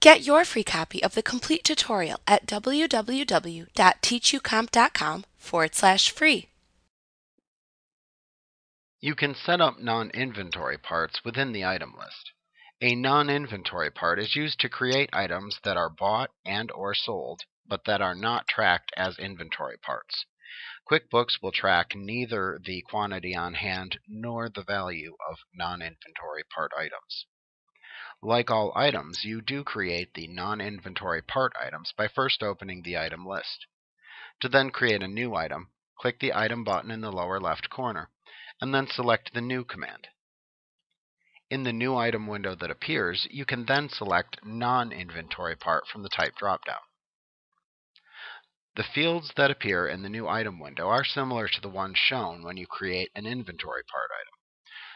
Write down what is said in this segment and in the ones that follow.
Get your free copy of the complete tutorial at www.teachucomp.com forward slash free. You can set up non-inventory parts within the item list. A non-inventory part is used to create items that are bought and or sold, but that are not tracked as inventory parts. QuickBooks will track neither the quantity on hand nor the value of non-inventory part items. Like all items, you do create the non-inventory part items by first opening the item list. To then create a new item, click the item button in the lower left corner, and then select the New command. In the new item window that appears, you can then select non-inventory part from the type dropdown. The fields that appear in the new item window are similar to the ones shown when you create an inventory part item.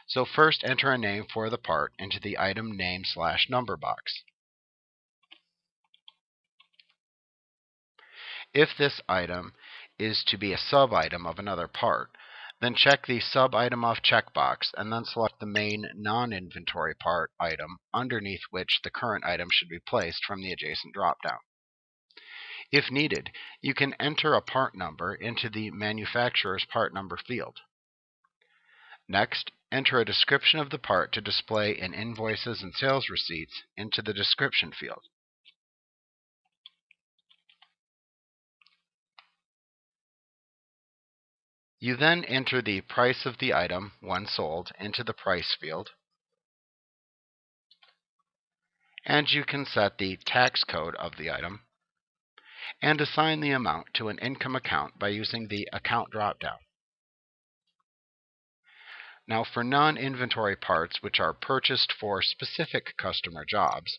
So first enter a name for the part into the item name slash number box. If this item is to be a sub-item of another part, then check the sub-item off checkbox and then select the main non-inventory part item underneath which the current item should be placed from the adjacent dropdown. If needed, you can enter a part number into the manufacturer's part number field. Next, enter a description of the part to display in invoices and sales receipts into the description field. You then enter the price of the item when sold into the price field. And you can set the tax code of the item and assign the amount to an income account by using the Account dropdown. Now for non-inventory parts which are purchased for specific customer jobs,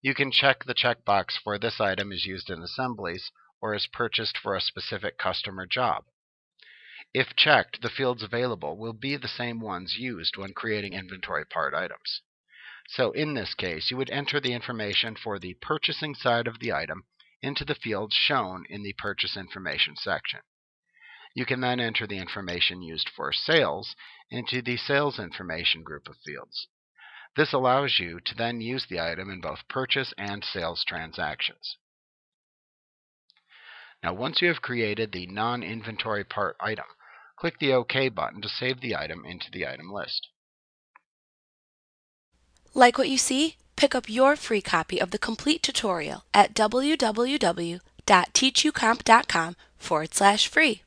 you can check the checkbox for this item is used in assemblies or is purchased for a specific customer job. If checked, the fields available will be the same ones used when creating inventory part items. So in this case, you would enter the information for the purchasing side of the item into the fields shown in the Purchase Information section. You can then enter the information used for sales into the sales information group of fields. This allows you to then use the item in both purchase and sales transactions. Now once you have created the non-inventory part item, click the OK button to save the item into the item list. Like what you see? Pick up your free copy of the complete tutorial at www.teachucomp.com forward slash free.